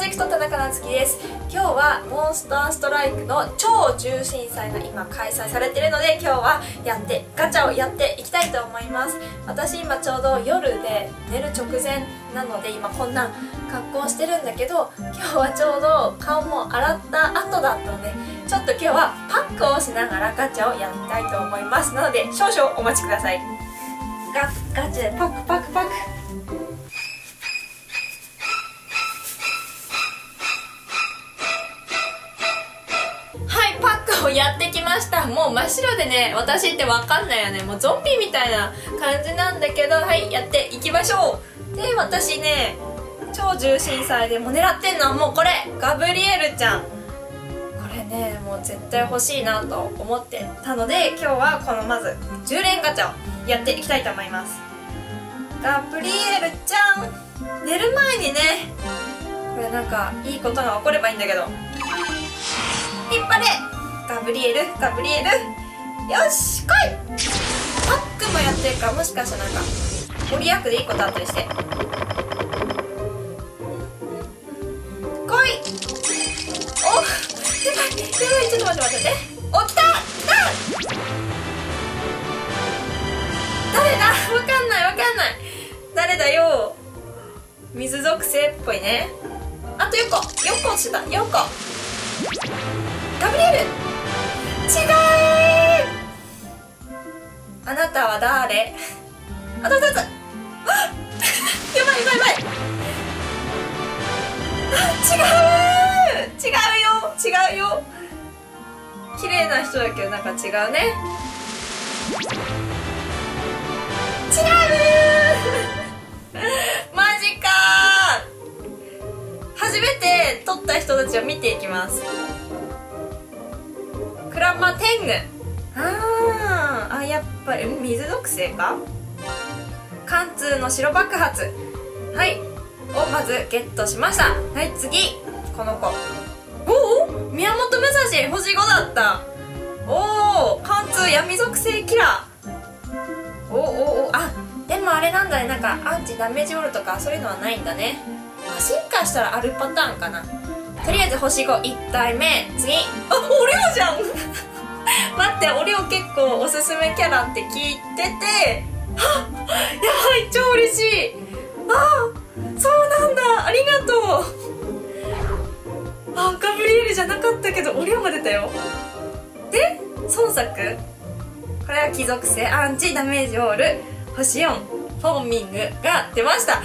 ジェクト田中夏樹です。今日はモンスターストライクの超重心祭が今開催されてるので今日はやってガチャをやっていきたいと思います。私今ちょうど夜で寝る直前なので今こんな格好してるんだけど今日はちょうど顔も洗った後だったのでちょっと今日はパックをしながらガチャをやりたいと思います。なので少々お待ちください。ガガチャでパクパクパク。やってきました。もう真っ白でね私ってわかんないよね。もうゾンビみたいな感じなんだけどはいやっていきましょう。で私ね超重心祭でも狙ってんのはもうこれガブリエルちゃん。これねもう絶対欲しいなと思ってたので今日はこのまず10連ガチャをやっていきたいと思います。ガブリエルちゃん寝る前にねこれなんかいいことが起こればいいんだけど。引っ張れガブリエルガブリエル。よし来い。パックもやってるからもしかしたらなんかご利益でいいことあったりして。来い。おやばいやばいちょっと待って待ってお来た来た。誰だ？わかんないわかんない。誰だよ。水属性っぽいね。あと4個。4個してた。4個。たは誰あと2つやばいやばいやばい。あ違う。違うよ。違うよ。綺麗な人だけどなんか違うね。違う。マジか。初めて撮った人たちを見ていきます。クラマテング。あーあやっぱり水属性か？貫通の白爆発。はい。をまずゲットしました。はい次。この子。おお宮本武蔵星5だった。おお貫通闇属性キラー。おおおあでもあれなんだね。なんかアンチダメージオールとかそういうのはないんだね。進化したらあるパターンかな。とりあえず星51体目。次。あオレオじゃん待ってオレオ結構おすすめキャラって聞いててはっやばい超嬉しい。あそうなんだ。ありがとう。あガブリエルじゃなかったけどオレオが出たよ。で孫作。これは貴族性。アンチダメージオール。星4フォーミングが出ました。やばい。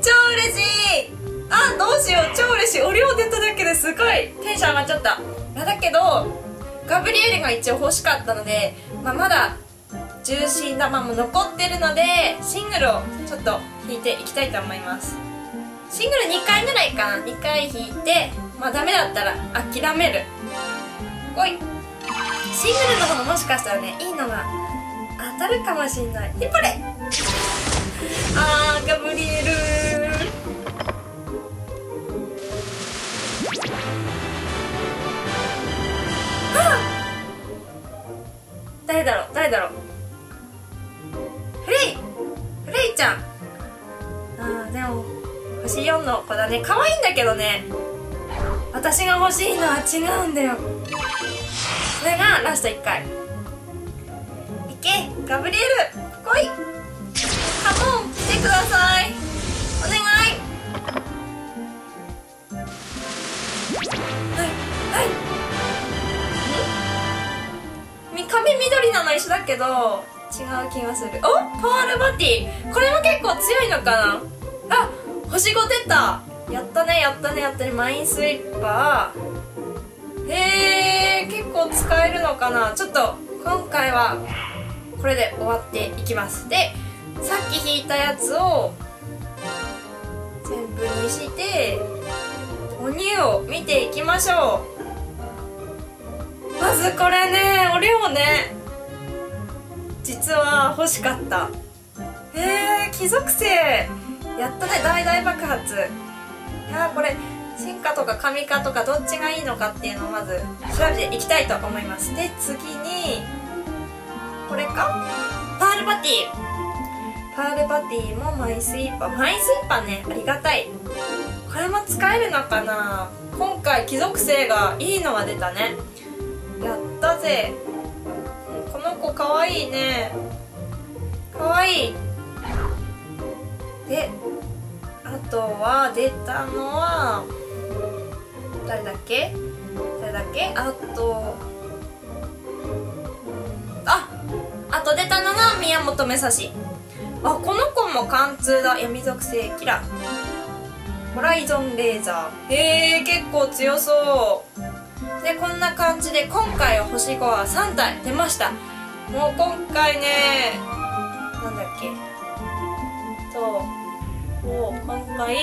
超嬉しい。あどうしよう。超嬉しい。お量出ただけですごい。テンション上がっちゃった。だけどガブリエルが一応欲しかったので、まあ、まだ重心玉も残ってるのでシングルをちょっと引いていきたいと思います。シングル2回ぐらいかな。2回引いてまあダメだったら諦める。来い。シングルの方ももしかしたらねいいのが当たるかもしんない。引っ張れあーガブリエル。誰だろう？誰だろう？フレイ！フレイちゃん。あーでも星4の子だね。可愛いんだけどね。私が欲しいのは違うんだよ。これがラスト1回。いけ！ガブリエル！来い！カモン！来てください！けど違う気がする。おパールバティ。これも結構強いのかな。あ星5出た。やったねやったねやったね。マインスイッパー。へえ結構使えるのかな。ちょっと今回はこれで終わっていきます。でさっき引いたやつを全部にしてお乳を見ていきましょう。まずこれねお量ね。実は欲しかった。へえ貴族性。やったね大大爆発。いやこれ進化とか神化とかどっちがいいのかっていうのをまず調べていきたいと思います。で次にこれか？パールパティ。パールパティもマイスイーパー。マイスイーパーね。ありがたい。これも使えるのかな？今回貴族性がいいのが出たね。やったぜ。こかわいいね。かわい。いであとは出たのは誰だっけ？誰だっけ？あとああと出たのが宮本武蔵。あこの子も貫通だ。闇属性キラホライゾンレーザー。へえ結構強そう。でこんな感じで今回は星5は3体出ました。もう今回ねなんだっけ？そうもう今回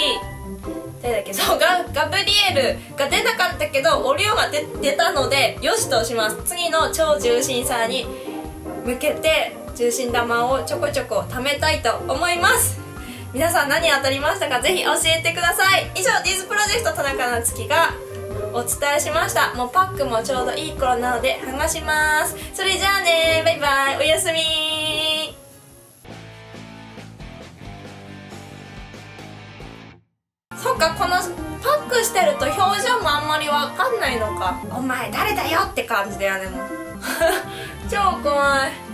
誰だっけ？そうガガブリエルが出なかったけどオリオが出出たのでよしとします。次の超重心差に向けて重心玉をちょこちょこ貯めたいと思います。皆さん何当たりましたか？ぜひ教えてください。以上ディズプロジェクト田中夏樹がお伝えしました。もうパックもちょうどいい頃なので剥がします。それじゃあね。バイバイ。おやすみ。そっか。このパックしてると表情もあんまりわかんないのか。お前誰だよって感じだよねもう。超怖い。